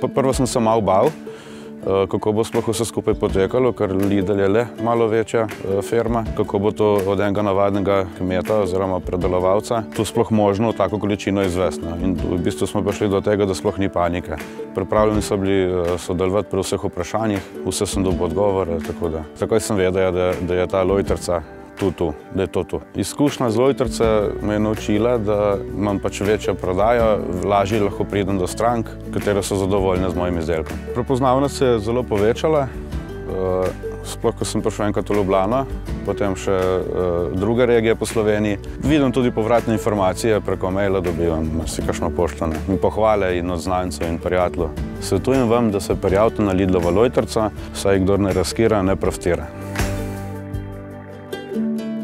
Prvo sem se malo bal, eh, kako bo sploh vse skupaj potekalo, ker Lidl je le malo večja eh, firma, kako bo to od enega navadnega kmeta oziroma predelovalca tu sploh možno tako količino izvesti. no. In v bistvu smo prišli do tega, da sploh ni panike. Pripravljeni so bili eh, sodelovati pri vseh vprašanjih, vse sem dobil odgovore, tako da takoj sem vedel, ja, da, da je ta lojtrca tu, tu, da je to tu. Izkušnja z lojtrce me je naučila, da imam pač večjo prodajo, lažje lahko pridem do strank, katere so zadovoljne z mojim izdelkom. Prepoznavnost se je zelo povečala, eh, sploh ko sem prišel enkrat v Ljubljano, potem še eh, druge regije po Sloveniji. Vidim tudi povratne informacije preko maila, dobivam si kakšno pošto ne. in pohvale in od znancev in prijateljev. Svetujem vam, da se prijavite na Lidlovo lojtrco, saj kdor ne riskira, ne profitira. Bye.